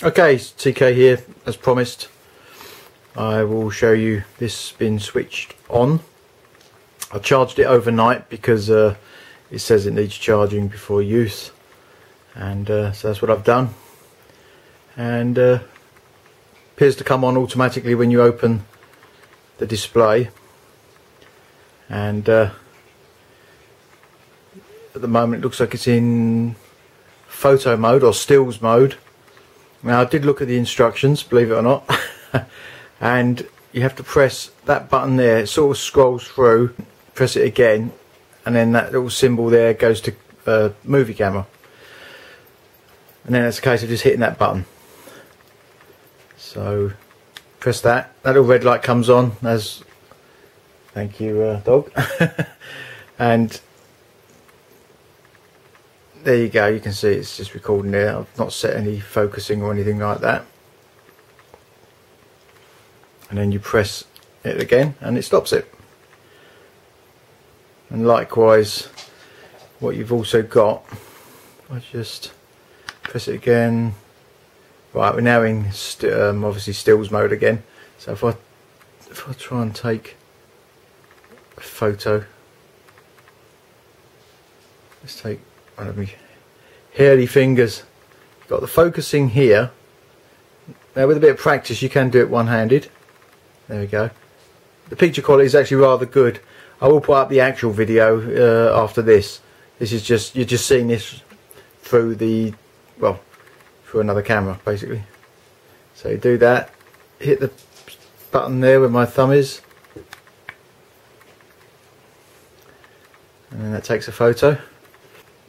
Okay, TK here, as promised. I will show you this been switched on. I charged it overnight because uh, it says it needs charging before use. And uh, so that's what I've done. And uh, appears to come on automatically when you open the display. And uh, at the moment it looks like it's in photo mode or stills mode now I did look at the instructions, believe it or not, and you have to press that button there, it sort of scrolls through, press it again, and then that little symbol there goes to uh, movie camera. And then it's a case of just hitting that button. So press that, that little red light comes on as, thank you uh, dog, and there you go you can see it's just recording there. I've not set any focusing or anything like that. And then you press it again and it stops it. And likewise what you've also got I just press it again. Right we're now in um, obviously stills mode again. So if I if I try and take a photo let's take one of me hairy fingers. Got the focusing here. Now with a bit of practice you can do it one-handed. There we go. The picture quality is actually rather good. I will put up the actual video uh, after this. This is just, you're just seeing this through the, well, through another camera basically. So you do that, hit the button there where my thumb is. And then that takes a photo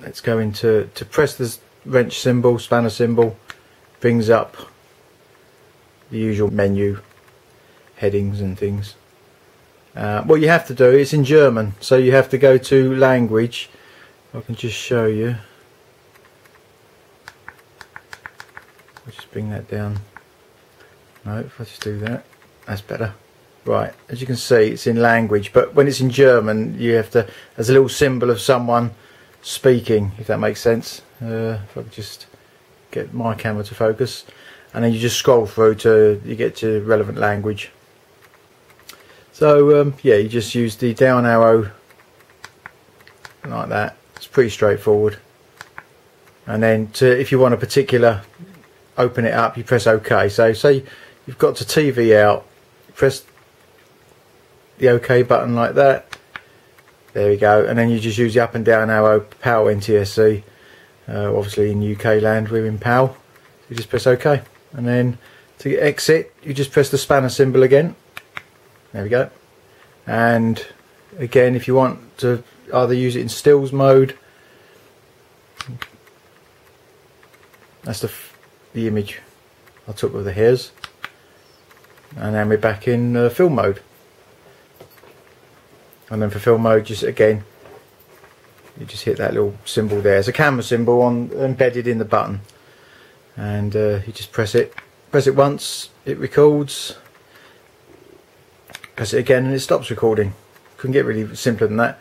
let's go into to press the wrench symbol spanner symbol brings up the usual menu headings and things. Uh, what you have to do is in German so you have to go to language. I can just show you. I'll just bring that down. No if I just do that that's better. Right as you can see it's in language but when it's in German you have to there's a little symbol of someone speaking, if that makes sense. Uh, if I could just get my camera to focus, and then you just scroll through to you get to relevant language. So um, yeah, you just use the down arrow like that. It's pretty straightforward. And then to, if you want a particular, open it up, you press OK. So say you've got to TV out, press the OK button like that there we go. And then you just use the up and down arrow PAL NTSC uh, obviously in UK land we're in PAL you just press OK. And then to exit you just press the spanner symbol again. There we go. And again if you want to either use it in stills mode that's the, the image I took with the hairs. And then we're back in uh, film mode and then for film mode just again you just hit that little symbol there. It's a camera symbol on embedded in the button. And uh, you just press it press it once it records. Press it again and it stops recording. Couldn't get really simpler than that